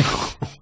ん?